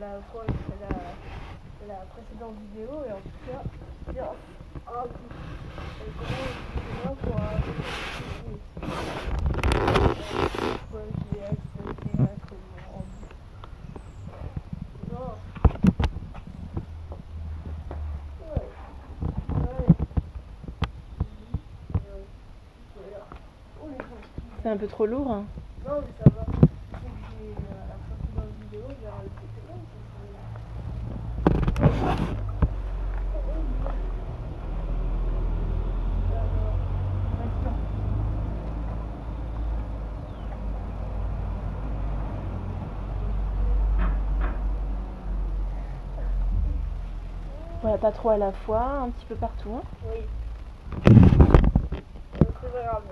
la la, la précédente vidéo, et en tout cas, bien. Et comment pour. C'est un peu trop lourd. hein. Non, mais ça va. C'est que j'ai euh, la précédente vidéo, j'ai rajouté que là, Voilà, pas trop à la fois, un petit peu partout. hein. Oui. C'est grave.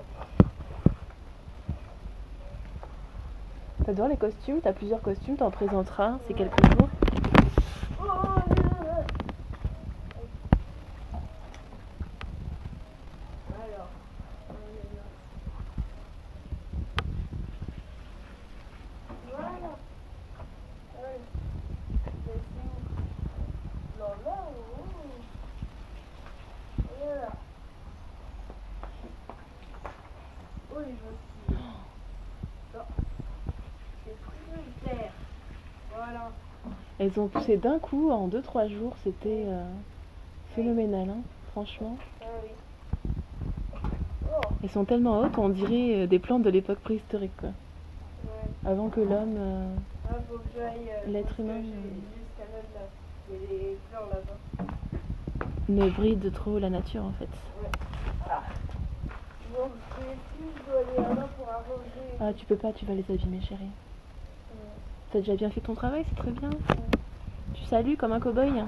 T'adores les costumes, t'as plusieurs costumes, t'en présenteras ces quelques jours. Oh, les. C'est. Voilà. Elles ont poussé d'un coup en 2-3 jours, c'était euh, phénoménal, hein, franchement. Ah oui. Elles sont tellement hautes, on dirait euh, des plantes de l'époque préhistorique, quoi. ouais. Avant que l'homme. euh, Ah, faut que j'aille. euh, L'être humain, là-bas. ne bride trop la nature, en fait. Ah. Ah, tu peux pas, tu vas les abîmer, chérie. Ouais. T'as déjà bien fait ton travail, c'est très bien. Tu salues comme un cow-boy.